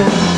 it